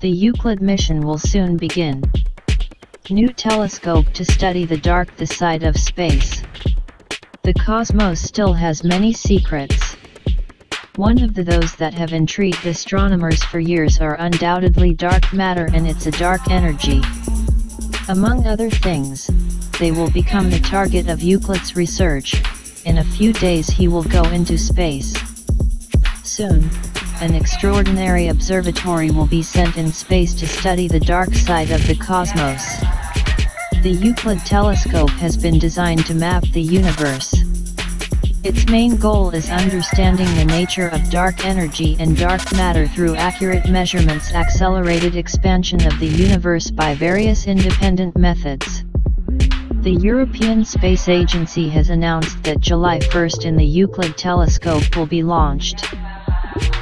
The Euclid mission will soon begin. New telescope to study the dark the side of space. The cosmos still has many secrets. One of the those that have intrigued astronomers for years are undoubtedly dark matter and its a dark energy. Among other things, they will become the target of Euclid's research, in a few days he will go into space. Soon, an extraordinary observatory will be sent in space to study the dark side of the cosmos. The Euclid telescope has been designed to map the universe. Its main goal is understanding the nature of dark energy and dark matter through accurate measurements accelerated expansion of the universe by various independent methods. The European Space Agency has announced that July 1st in the Euclid telescope will be launched.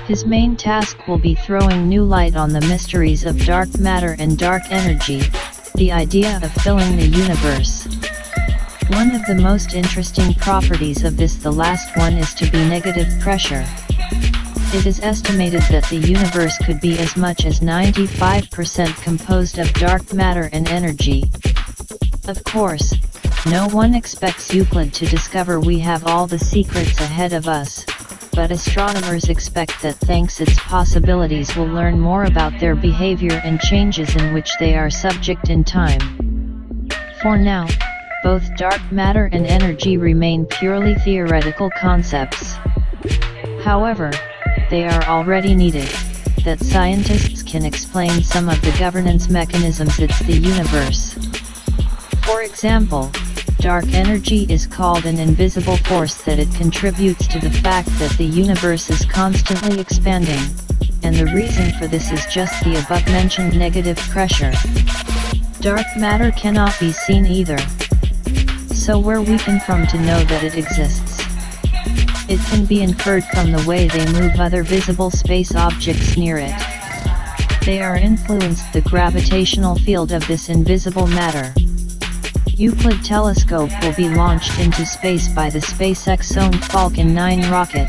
His main task will be throwing new light on the mysteries of dark matter and dark energy, the idea of filling the universe. One of the most interesting properties of this the last one is to be negative pressure. It is estimated that the universe could be as much as 95% composed of dark matter and energy. Of course, no one expects Euclid to discover we have all the secrets ahead of us, but astronomers expect that thanks its possibilities will learn more about their behavior and changes in which they are subject in time. For now, both dark matter and energy remain purely theoretical concepts. However, they are already needed, that scientists can explain some of the governance mechanisms it's the universe. For example, dark energy is called an invisible force that it contributes to the fact that the universe is constantly expanding, and the reason for this is just the above mentioned negative pressure. Dark matter cannot be seen either. So where we can from to know that it exists? It can be inferred from the way they move other visible space objects near it. They are influenced the gravitational field of this invisible matter. Euclid telescope will be launched into space by the SpaceX-owned Falcon 9 rocket.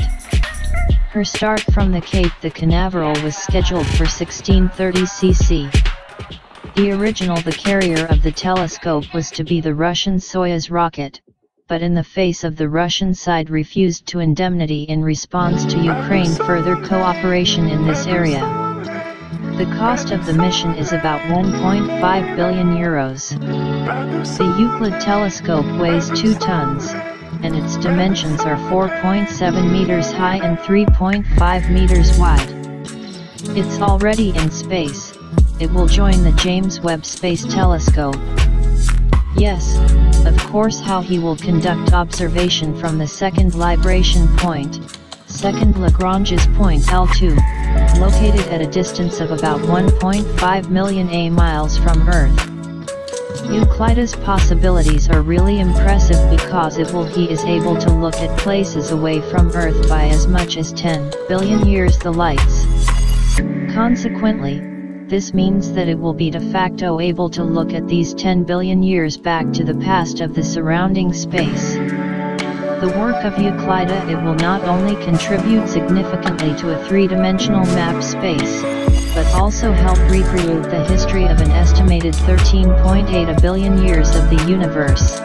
Her start from the Cape the Canaveral was scheduled for 1630 CC. The original the carrier of the telescope was to be the Russian Soyuz rocket, but in the face of the Russian side refused to indemnity in response to Ukraine further cooperation in this area. The cost of the mission is about 1.5 billion euros. The Euclid telescope weighs 2 tons, and its dimensions are 4.7 meters high and 3.5 meters wide. It's already in space, it will join the James Webb Space Telescope. Yes, of course how he will conduct observation from the second libration point, second Lagrange's point L2, located at a distance of about 1.5 million A miles from Earth. Euclid's possibilities are really impressive because it will he is able to look at places away from Earth by as much as 10 billion years the lights. Consequently, this means that it will be de facto able to look at these 10 billion years back to the past of the surrounding space the work of Euclida it will not only contribute significantly to a three-dimensional map space, but also help recreate the history of an estimated 13.8 billion years of the universe.